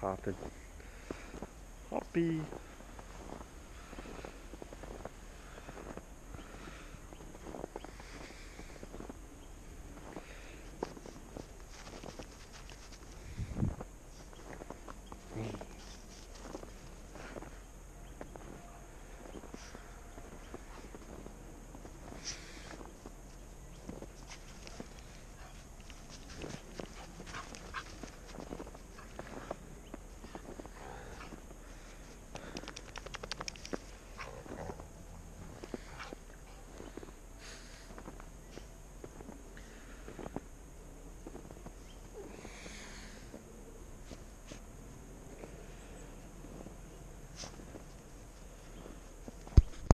Hopping. Hoppy.